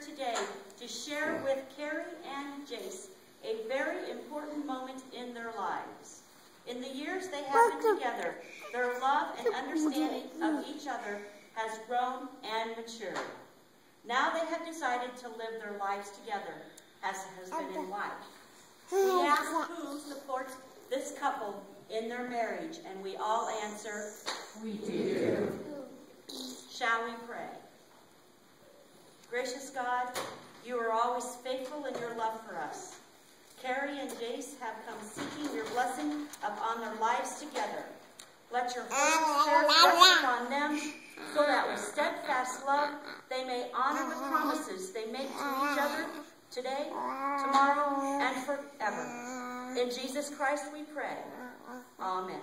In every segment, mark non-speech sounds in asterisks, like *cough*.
today to share with Carrie and Jayce a very important moment in their lives. In the years they have been together, their love and understanding of each other has grown and matured. Now they have decided to live their lives together as a husband and wife. We ask who supports this couple in their marriage, and we all answer, We do. Shall we pray? Gracious God, you are always faithful in your love for us. Carrie and Jayce have come seeking your blessing upon their lives together. Let your Holy Spirit rest upon them so that with steadfast love they may honor the promises they make to each other today, tomorrow, and forever. In Jesus Christ we pray. Amen.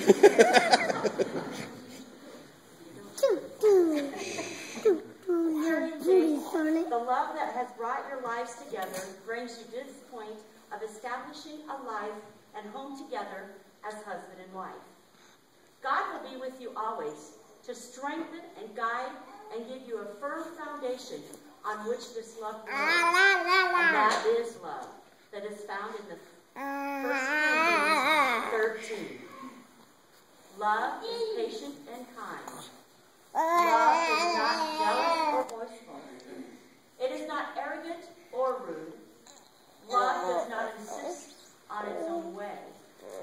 *laughs* The love that has brought your lives together brings you to this point of establishing a life and home together as husband and wife. God will be with you always to strengthen and guide and give you a firm foundation on which this love grows. And that is love that is found in the First Corinthians 13. Love is patient and kind. Love is not jealous or boastful. It is not arrogant or rude. Love does not insist on its own way.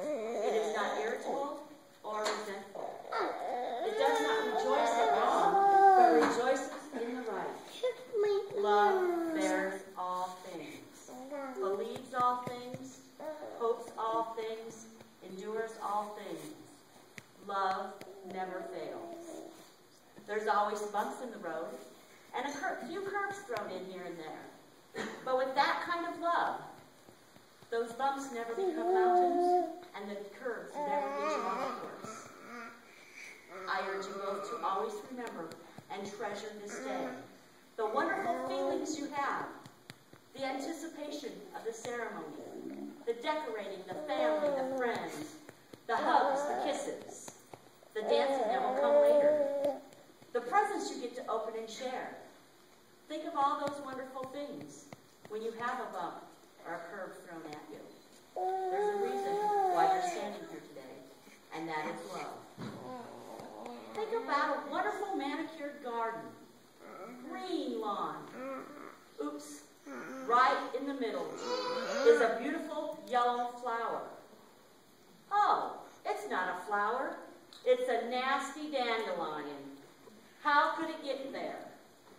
It is not irritable or resentful. It does not rejoice at wrong, but rejoices in the right. Love bears all things, believes all things, hopes all things, endures all things. Love never fails. There's always bumps in the road, and a cur- few curves thrown in here and there. But with that kind of love, those bumps never become mountains, and the curves never get you off. I urge you both to always remember and treasure this day. The wonderful feelings you have, the anticipation of the ceremony, the decorating, the family, the friends, the hugs, the kisses, the dancing that will come later, the presents you get to open and share. Think of all those wonderful things when you have a bump or a curve thrown at you. There's a reason why you're standing here today, and that is love. Think about a wonderful manicured garden, green lawn. Oops, right in the middle is a beautiful yellow flower. Oh, it's not a flower. It's a nasty dandelion. How could it get there?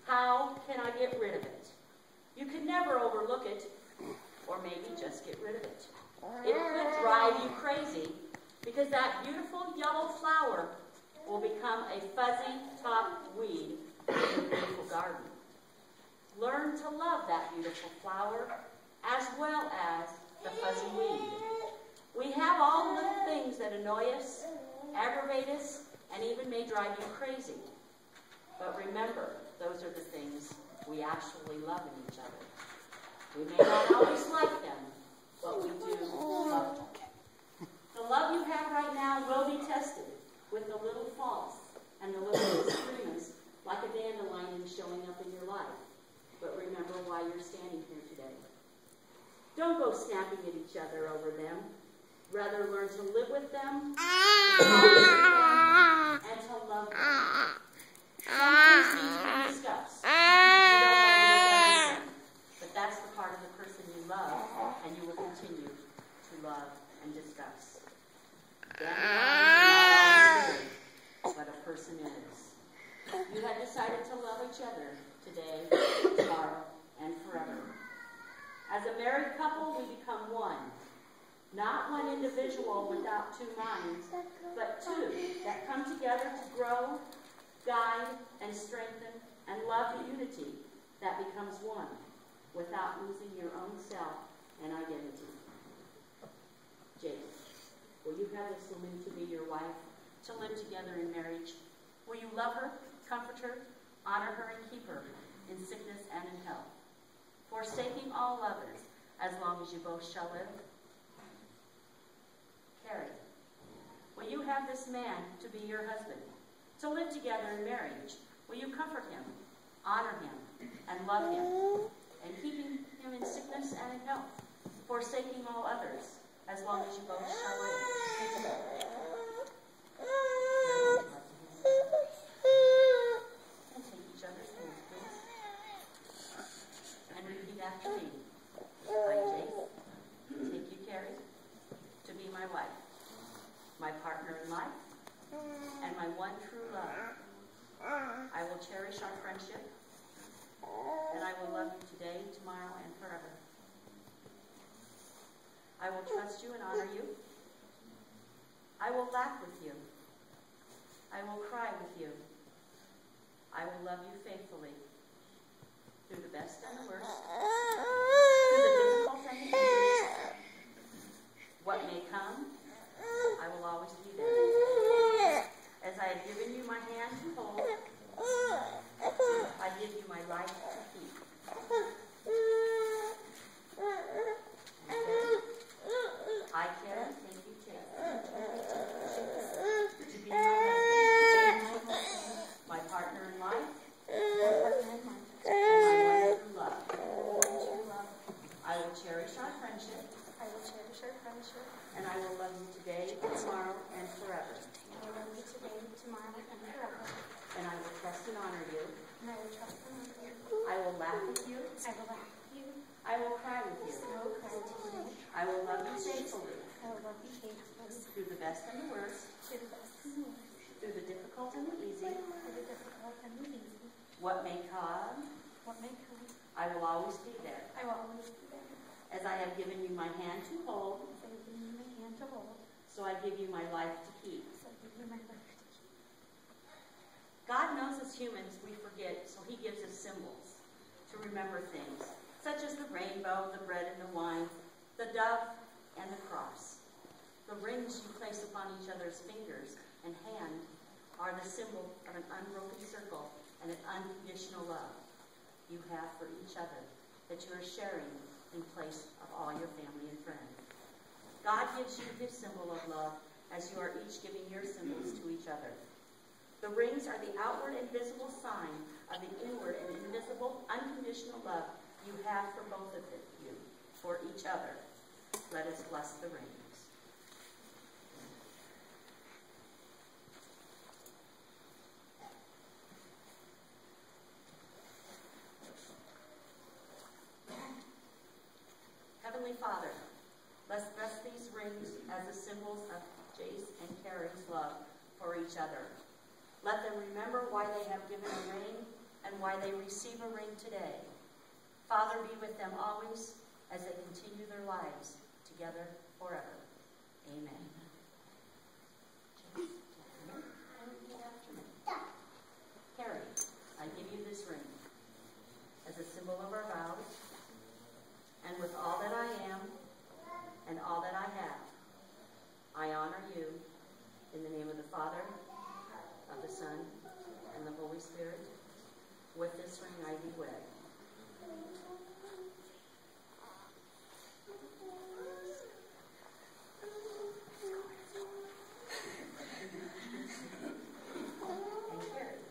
How can I get rid of it? You can never overlook it, or maybe just get rid of it. It could drive you crazy because that beautiful yellow flower will become a fuzzy top weed in your beautiful garden. Learn to love that beautiful flower as well as the fuzzy weed. We have all the little things that annoy us, aggravate us, and even may drive you crazy. But remember, those are the things we actually love in each other. We may not always like them, but we do love them. The love you have right now will be tested with the little faults and the little disagreements like a dandelion showing up in your life. But remember why you're standing here today. Don't go snapping at each other over them. Rather, learn to live with them, *laughs* to tolerate them, and to love them. Some things need to be discussed. You don't have to know everything, but that's the part of the person you love, and you will continue to love and discuss. Dandelions are not always good, but a person is. You have decided to love each other today, tomorrow, and forever. As a married couple, we become one. Not one individual without two minds, but two that come together to grow, guide, and strengthen, and love the unity that becomes one without losing your own self and identity. James, will you have this woman to be your wife, to live together in marriage? Will you love her, comfort her, honor her, and keep her in sickness and in health, forsaking all others as long as you both shall live? Carrie, Will you have this man to be your husband, live together in marriage? Will you comfort him, honor him, and love him, and keeping him in sickness and in health, forsaking all others, as long as you both shall live? And take each other's hands, please. And repeat after me. I, Jayce, take you, Carrie, to be my wife, my partner in life, and my one true love. I will cherish our friendship, and I will love you today, tomorrow, and forever. I will trust you and honor you. I will laugh with you. I will cry with you. I will love you faithfully through the best and the worst, through the difficult and the easy. What may come, I will always be there. As I have given you my hand to hold, I give you my life to keep. I can thank you, Jayce, to be my husband, my partner in life, and my one true love. I will cherish our friendship, I will cherish our friendship. and I will love you today, tomorrow, and forever. I will love you today, tomorrow, and forever. And I will trust and honor you. And I will trust and honor you. I will laugh with you. I will laugh with you. I will cry with you. I will cry with you. I will love you faithfully I will love you faithfully. through the best and the worst, To the best and the worst. through the difficult and the easy. To the difficult and the easy. What may come, What may come, I will always be there. I will always be there. As I have given you my hand to hold, So I give you my hand to hold. so I give you my life to keep. So I give you my life to keep. God knows as humans we forget, so he gives us symbols to remember things, such as the rainbow, the bread and the wine, the dove, and the cross. The rings you place upon each other's fingers and hand are the symbol of an unbroken circle and an unconditional love you have for each other that you are sharing in place of all your family and friends. God gives you his symbol of love as you are each giving your symbols to each other. The rings are the outward and visible sign of the inward and invisible, unconditional love you have for both of you, for each other. Let us bless the rings. Heavenly Father, let's bless these rings as the symbols of Jayce and Carrie's love for each other. Let them remember why they have given a ring and why they receive a ring today. Father, be with them always as they continue their lives together forever. Amen. Repeat after me. Carrie, I give you this ring as a symbol of our vows, and with all that I am and all that I have, I honor you in the name of the Father, of the Son, and the Holy Spirit. With this ring I be wed. And Carrie,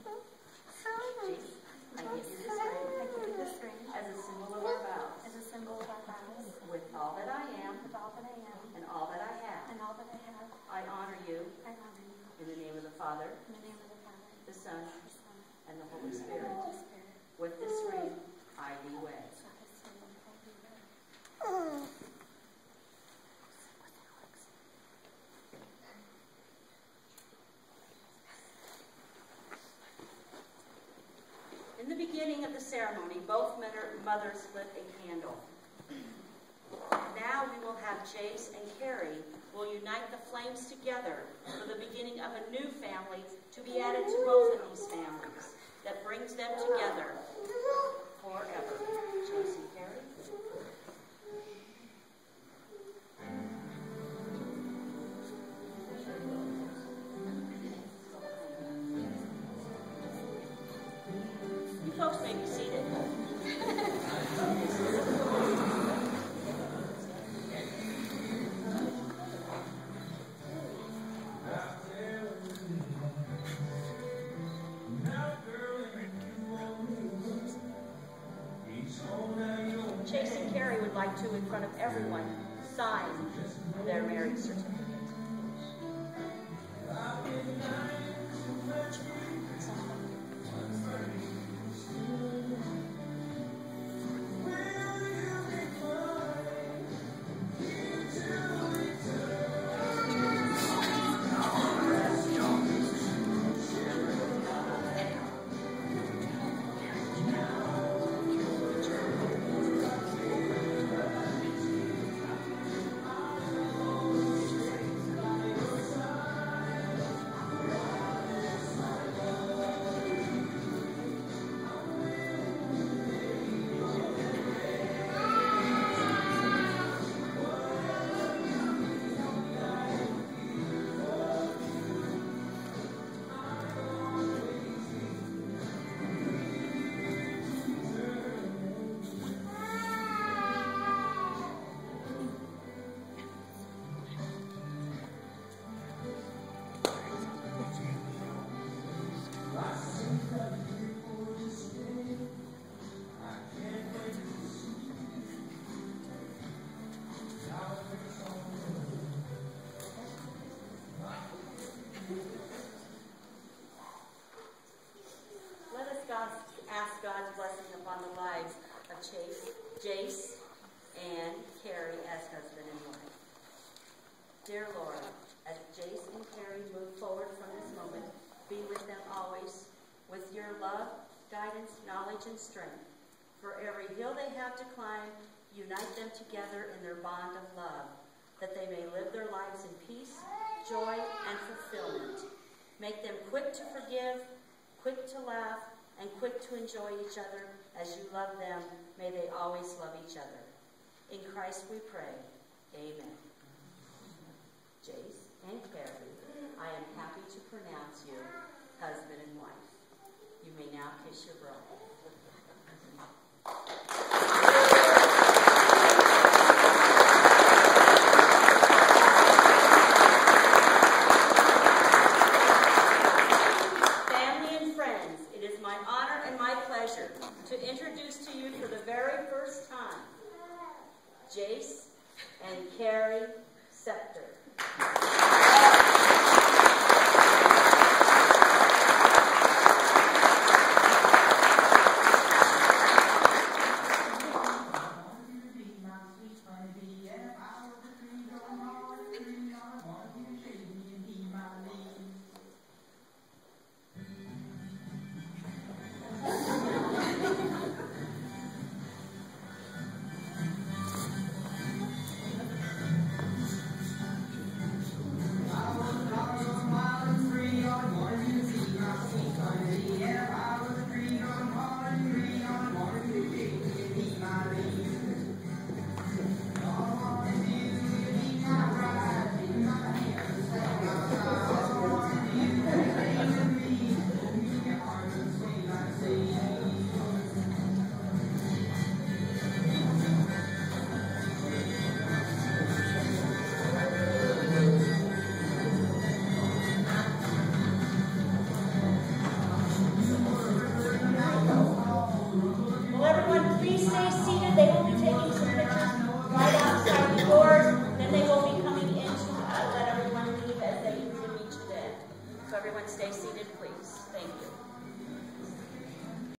Jayce, I give you this ring I give you this ring as a symbol of our vows. as a symbol of our vows. With all that I am With all that I am and all that I have, and all that I have, I honor you I honor you. in the name of the Father, In the name of the Father, the Son, the Son, and the Holy and the Spirit. Holy Spirit. With this ring I be wed. So I say, I be there. In the beginning of the ceremony, both men or mothers lit a candle. Now we will have Jayce and Carrie will unite the flames together for the beginning of a new family to be added to both of these families that brings them together bride to, in front of everyone, sign their marriage certificate. Chase, Jayce and Carrie as husband and wife. Dear Lord, as Jayce and Carrie move forward from this moment, be with them always with your love, guidance, knowledge, and strength. For every hill they have to climb, unite them together in their bond of love, that they may live their lives in peace, joy, and fulfillment. Make them quick to forgive, quick to laugh, and quick to enjoy each other as you love them. May they always love each other. In Christ we pray. Amen. Jayce and Carrie, I am happy to pronounce you husband and wife. You may now kiss your bride. Family and friends, it is my honor and my pleasure to introduce to you for the very first time Jayce and Carrie Scepter.